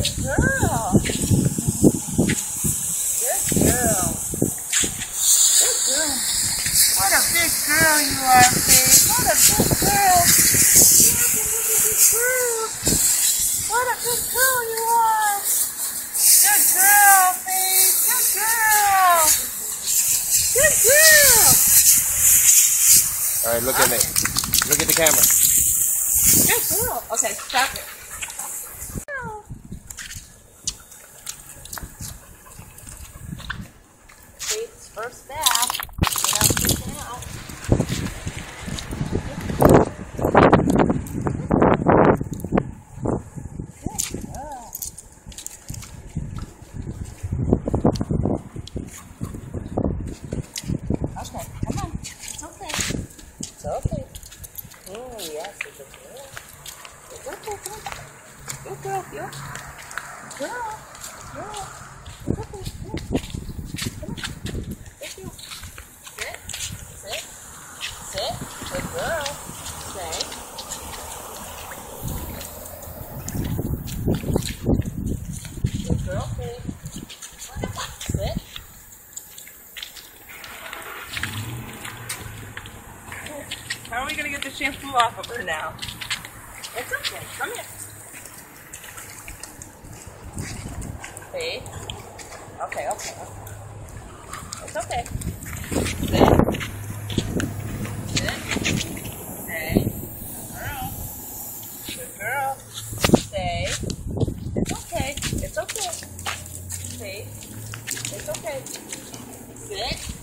Good girl. Good girl. Good girl. What a big girl you are, Faith. What a good girl. What a good girl you are. Good girl, Faith. Good girl. Good girl. All right, look at me. Look at the camera. Good girl. Okay, stop it. First bath. Get out, get out. Okay, come on. It's okay. It's okay. Oh. Good girl. Girl, girl. How are we going to get the shampoo off of her now? It's okay. Come here. See? Okay, okay, okay. It's okay. Hey. Good girl. Good girl. Stay. It's okay. Okay. It's okay. Sit.